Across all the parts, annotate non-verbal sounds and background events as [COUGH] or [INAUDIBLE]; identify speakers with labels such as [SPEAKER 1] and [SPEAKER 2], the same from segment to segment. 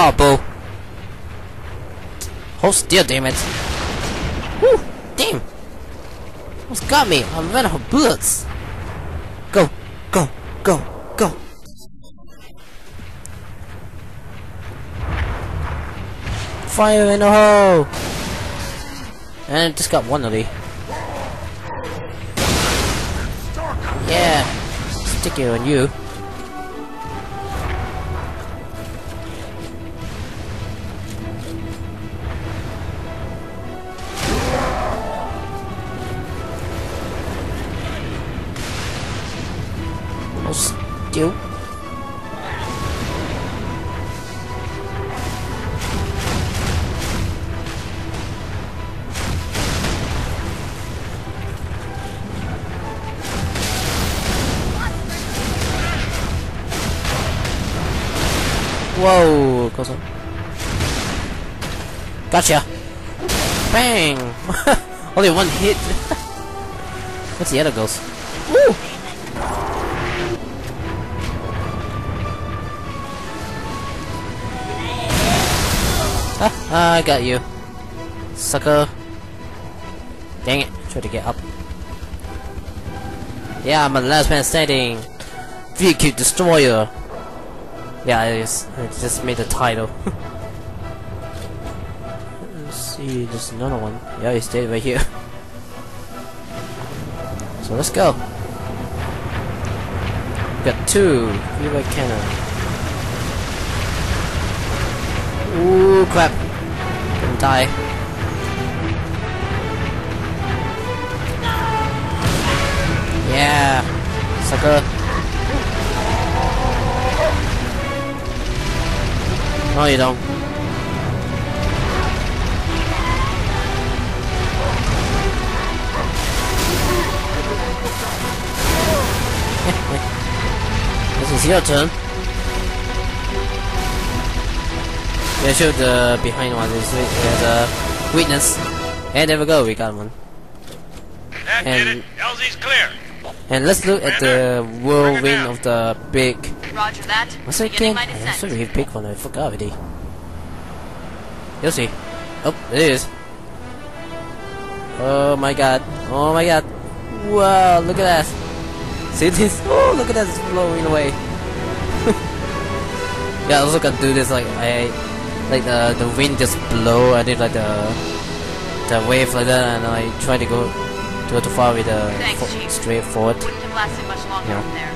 [SPEAKER 1] Oh, boo. Hold still, damn it. Woo! Damn! What's got me? I'm running out of bullets. Go, go, go, go. Fire in the hole! And just got one of these. Yeah! Stick it on you. Whoa, close up. Gotcha! Bang! [LAUGHS] Only one hit. [LAUGHS] What's the other ghost? Woo! Ah, I got you. Sucker. Dang it. Try to get up. Yeah, I'm the last man standing. VQ Destroyer. Yeah, I just, I just made the title. [LAUGHS] Let's see, there's another one. Yeah, he stayed right here. [LAUGHS] So let's go. We got two. Viva cannon. Ooh, crap. Gonna die. Yeah. Sucker. No, you don't. this is your turn. Yeah, show the behind one is uh, the witness. And there we go, we got one.
[SPEAKER 2] That did
[SPEAKER 1] And-
[SPEAKER 2] it. LZ's clear.
[SPEAKER 1] And let's look at the whirlwind of the big.
[SPEAKER 3] Roger that.
[SPEAKER 1] What's
[SPEAKER 3] Beginning
[SPEAKER 1] again? a
[SPEAKER 3] descent.
[SPEAKER 1] really big one. I forgot already. You'll see. Oh, it is. Oh my god. Oh my god. Wow, look at that. See this? [LAUGHS] Oh, look at that. It's blowing away. [LAUGHS] yeah, I also can do this like I like the the wind just blow. I did like the the wave like that, and I try to go to go too far with the
[SPEAKER 3] Thanks,
[SPEAKER 1] fo- straight forward.
[SPEAKER 3] Wouldn't have lasted much longer
[SPEAKER 1] Yeah.
[SPEAKER 3] there.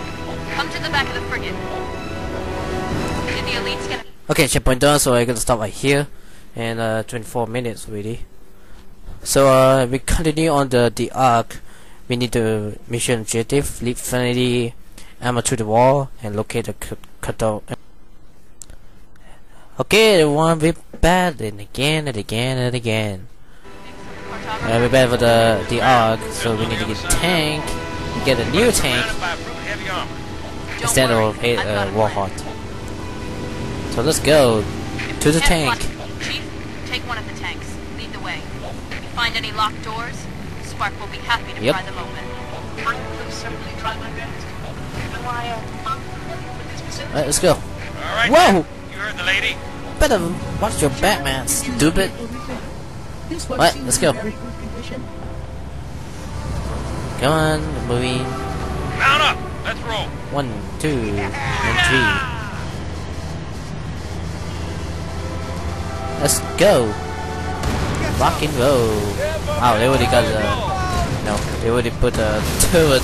[SPEAKER 3] Come to the back of the frigate. Did the elites get
[SPEAKER 1] Okay, checkpoint done, so I'm gonna stop right here. And uh, 24 minutes really. So uh, we continue on the the Ark. We need the mission objective: lead friendly ammo to the wall and locate the cutout. Okay, everyone, we're back and again and again and again. Uh, we're back for the the Ark, so we need to get a tank. Get a new tank instead
[SPEAKER 3] worry,
[SPEAKER 1] of a
[SPEAKER 3] I've got
[SPEAKER 1] uh,
[SPEAKER 3] a
[SPEAKER 1] Warhawk.
[SPEAKER 3] plan.
[SPEAKER 1] So let's go to the
[SPEAKER 3] Ten
[SPEAKER 1] tank.
[SPEAKER 3] Chief, take one of the tanks. Lead the way. If you find any locked doors, Spark will be happy to
[SPEAKER 1] Yep.
[SPEAKER 3] pry them open.
[SPEAKER 4] I will certainly try my best. Rely on with this facility.
[SPEAKER 1] Alright, let's go.
[SPEAKER 2] All right.
[SPEAKER 1] Whoa!
[SPEAKER 2] You heard the lady.
[SPEAKER 1] Better watch your Batman, stupid.
[SPEAKER 4] This
[SPEAKER 1] What?
[SPEAKER 4] seems
[SPEAKER 1] Let's go.
[SPEAKER 4] very good condition.
[SPEAKER 1] Come on, moving.
[SPEAKER 2] Mount up. Let's roll.
[SPEAKER 1] One, two, and three. Let's go. Rock and roll. Oh, they already got the. No, they already put a turret.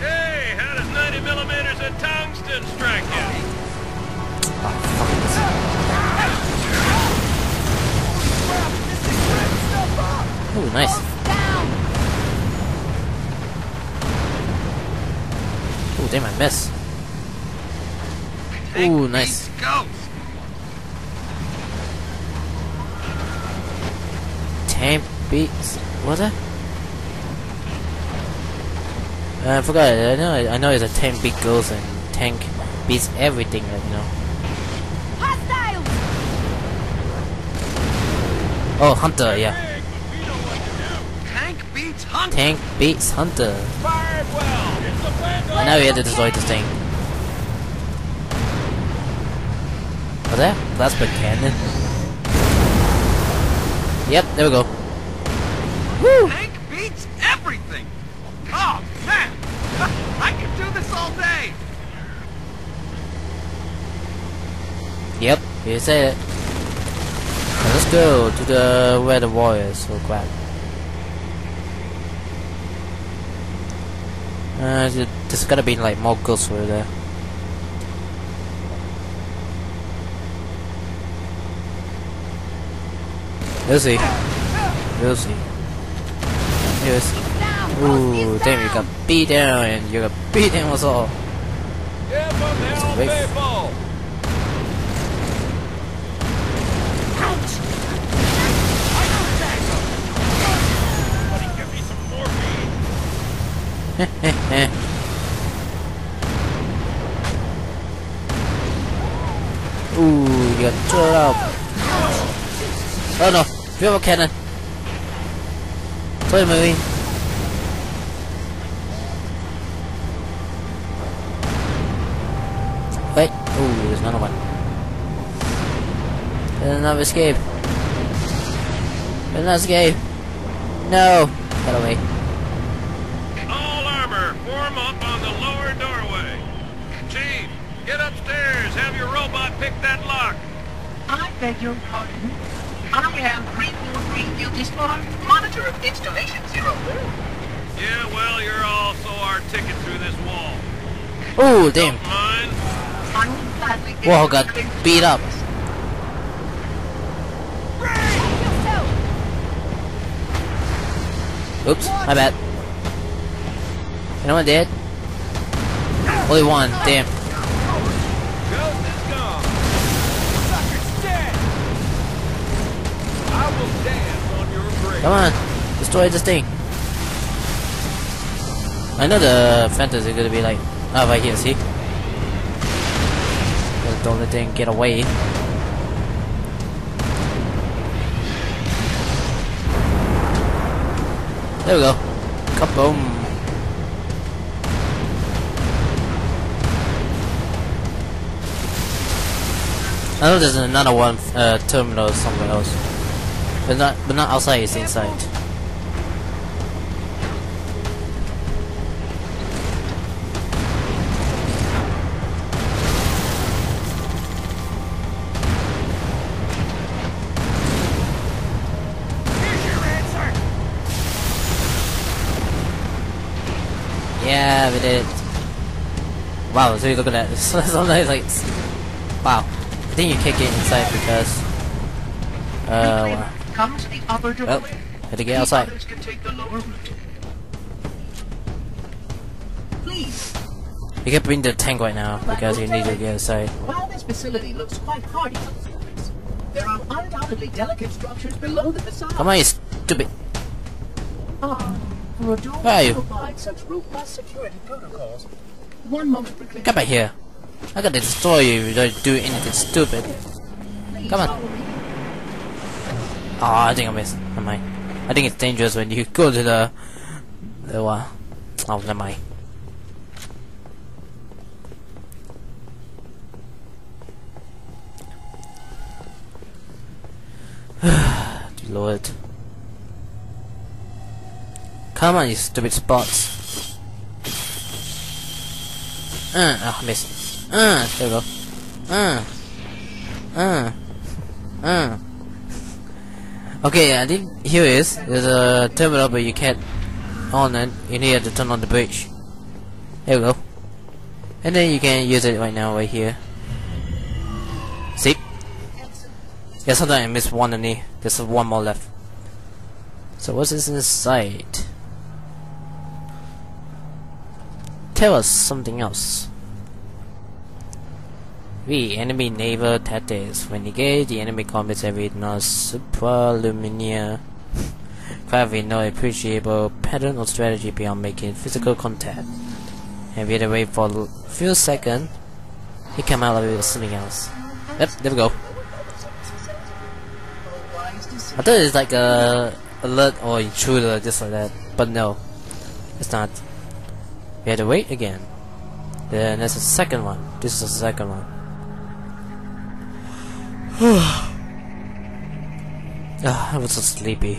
[SPEAKER 2] Hey, how does 90 millimeters of tungsten strike you?
[SPEAKER 1] Oh, fuck. Ooh, nice. Damn, I missed. Ooh, nice.
[SPEAKER 2] Ghost.
[SPEAKER 1] Tank beats. What that? Uh, I forgot. I know. I know it's a tank beat goes and tank beats everything. Like, you know. Oh, hunter. Yeah.
[SPEAKER 2] Big, but we know what to do. Tank beats hunter.
[SPEAKER 1] Tank beats hunter.
[SPEAKER 2] Fired well. It's the
[SPEAKER 1] And now we have to destroy this thing. Oh, there? Plasma cannon. Yep, there we go. Woo!
[SPEAKER 2] Tank beats everything! Oh, man! [LAUGHS] I can do this all day!
[SPEAKER 1] Yep, you said it. Now let's go to the where the warriors will grab. Uh, th- there's gotta be like more ghosts over there. We'll see. We'll see. We'll see. Ooh, damn, you got beat down and you got beat down us all.
[SPEAKER 2] Give them hell, people! [LAUGHS]
[SPEAKER 1] Ooh, you got thrown up. Oh no, River Cannon. Sorry, Marine. Wait, ooh, there's another one. There's another escape. There's another escape. No! Get away.
[SPEAKER 2] All armor, form up on the lower doorway. Chief, get upstairs, have your robot pick that lock.
[SPEAKER 4] I beg your pardon. I am Greenfield Greenfield Dispar, monitor of installation zero.
[SPEAKER 2] Yeah, well, you're also our ticket through this wall.
[SPEAKER 1] Ooh, damn.
[SPEAKER 2] Don't mind?
[SPEAKER 4] I will gladly
[SPEAKER 1] Whoa,
[SPEAKER 4] you
[SPEAKER 1] got
[SPEAKER 4] the
[SPEAKER 1] beat up. Oops, my bad. Anyone dead? Only one, damn. Come on, destroy this thing. I know the phantoms are gonna be like, oh, right here, see? Just Don't let them get away. There we go. Kaboom. I know there's another one uh, terminal somewhere else, but not but not outside. It's inside.
[SPEAKER 2] Here's your answer.
[SPEAKER 1] Yeah, we did it. Wow, so you look at that. [LAUGHS] Sometimes like, wow. I think you kick it inside because uh,
[SPEAKER 4] Come to the upper doorway.
[SPEAKER 1] well, had to get
[SPEAKER 4] The
[SPEAKER 1] outside.
[SPEAKER 4] can take the lower route. Please,
[SPEAKER 1] You can bring the tank right now because you need to get outside.
[SPEAKER 4] while this facility looks quite hardy on the surface, there are undoubtedly delicate structures below the facade.
[SPEAKER 1] Come on, you stupid.
[SPEAKER 4] Ah, for a door
[SPEAKER 1] Where are you?
[SPEAKER 4] provide such robust security protocols. One moment.
[SPEAKER 1] Come back here. I gotta destroy you if you don't do anything stupid. Come on.
[SPEAKER 4] Me.
[SPEAKER 1] Oh, I think I missed. Never mind. I think it's dangerous when you go to the the one. Oh, never mind. [SIGHS] Lord. Come on, you stupid spots. Uh, oh, missed. Uh, there we go. Uh, uh, uh. Okay, I think here is. There's a terminal, but you can't on it. You need to turn on the bridge. There we go. And then you can use it right now, right here. See? Yeah, sometimes I miss one and the- there's one more left. So what's this inside? Tell us something else. We enemy naval tactics. When engaged, the enemy commits every non supraluminal [LAUGHS] craft with no appreciable pattern or strategy beyond making physical contact. And we had to wait for a few seconds. He came out of it with something else. Yep, there we go. I thought it's like a alert or intruder, just like that. But no, it's not. We had to wait again. Then there's a second one. This is the second one. [SIGHS] Ah, I was so sleepy.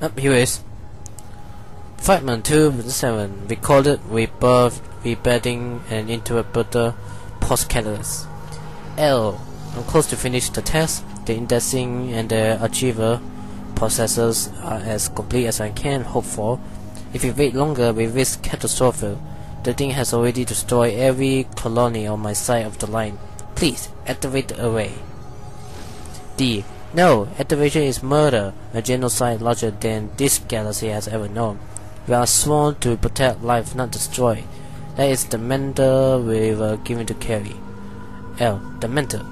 [SPEAKER 1] Up here is 207 recorded with both rebedding and interpreter post catalyst. L. I'm close to finish the test. The indexing and the achiever processes are as complete as I can hope for. If we wait longer, we risk catastrophe. The thing has already destroyed every colony on my side of the line. Please, activate the array. D. No, activation is murder, a genocide larger than this galaxy has ever known. We are sworn to protect life, not destroy. That is the mentor we were given to carry. L. The mentor.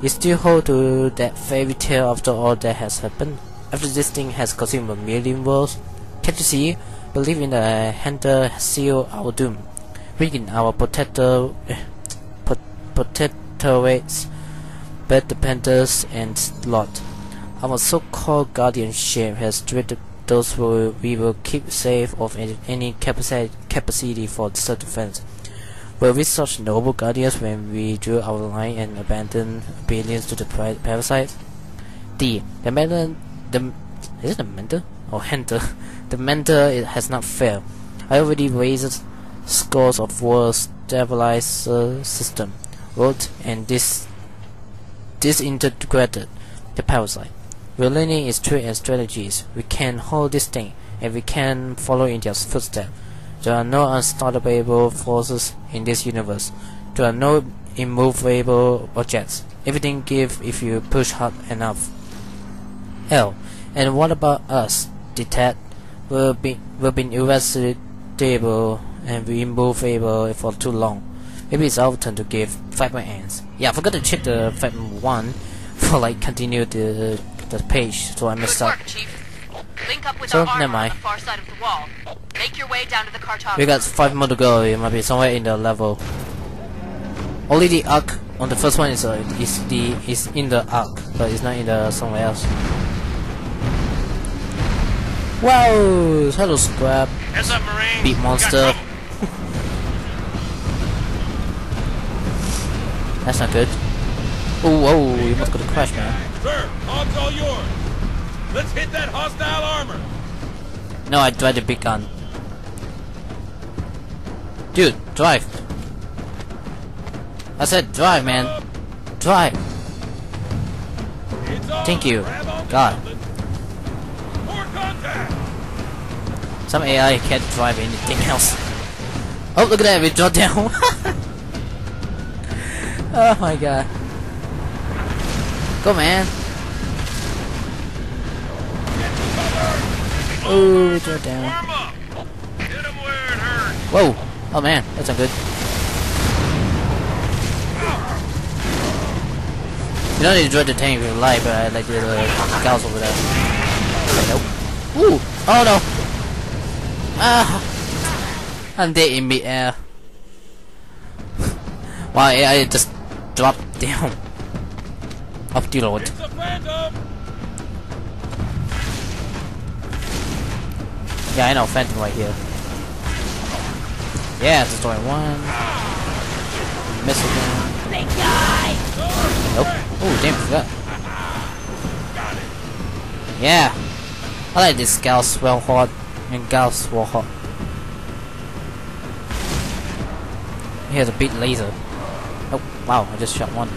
[SPEAKER 1] You still hold to that fairy tale after all that has happened? After this thing has consumed a million worlds? Can't you see? Believe in the hunter seal our doom. Reading our protector, eh, pro protectorates, bed dependers and lot. Our so-called guardianship has directed those who we will keep safe of any, capacity, capacity for self-defense. Were we such noble guardians when we drew our line and abandoned obedience to the parasite? D. The mentor, the is it the mentor or hunter? The mentor has not failed. I already raised scores of world stabilizer system, wrote and this disintegrated the parasite. We're learning its tricks and strategies. We can hold this thing, and we can follow in their footsteps. There are no unstoppable forces in this universe. There are no immovable objects. Everything gives if you push hard enough. L. And what about us? Detect. We've been, we've been irresistible and immovable for too long. Maybe it's our turn to give fragment ends. Yeah, I forgot to check the fragment 1 for like continue the the page, so I messed
[SPEAKER 3] Good
[SPEAKER 1] up.
[SPEAKER 3] work, Chief. Link up with
[SPEAKER 1] So,
[SPEAKER 3] our armor
[SPEAKER 1] never mind.
[SPEAKER 3] the far side of the wall. Make your way down to the cartographer.
[SPEAKER 1] We got five more to go. It might be somewhere in the level. Only the Ark on the first one is uh, is the is in the Ark, but it's not in the somewhere else. Wow! Hello, Scrap.
[SPEAKER 2] Heads.
[SPEAKER 1] Beat monster. [LAUGHS] That's not good. Oh, whoa! You must go to crash, man.
[SPEAKER 2] Sir, hog's all yours. Let's hit that hostile armor.
[SPEAKER 1] No, I tried the big gun. Dude, drive. I said drive, man. Drive. Thank you. God.
[SPEAKER 2] More contact.
[SPEAKER 1] Some AI can't drive anything [LAUGHS] else. Oh, look at that, we dropped down. [LAUGHS] oh my god. Go, man. Oh, we dropped down.
[SPEAKER 2] It.
[SPEAKER 1] Whoa. Oh man, that's not good. You don't need to drive the tank if you but I like the uh, gals over there. Nope. Ooh! Oh no! Ah! I'm dead in mid-air. wow, I just dropped down. [LAUGHS] Up.
[SPEAKER 2] It's a phantom.
[SPEAKER 1] Yeah, I know, Phantom right here. Yeah, destroy one. Missile gun. Nope. Oh, damn, forgot. Yeah. I like this Gauss Swellhawk and Gauss Warthog. He has a big laser. Oh, wow, I just shot one.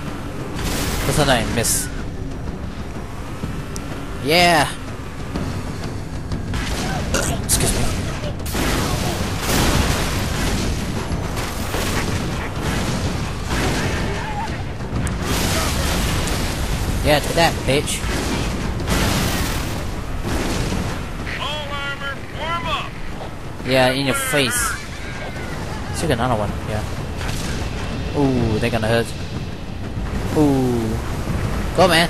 [SPEAKER 1] That's not I miss. Yeah! Excuse me. Yeah, take that, bitch.
[SPEAKER 2] Armor.
[SPEAKER 1] Yeah, in your face. Take another one, yeah. Ooh, they're gonna hurt. Ooh. Go, man.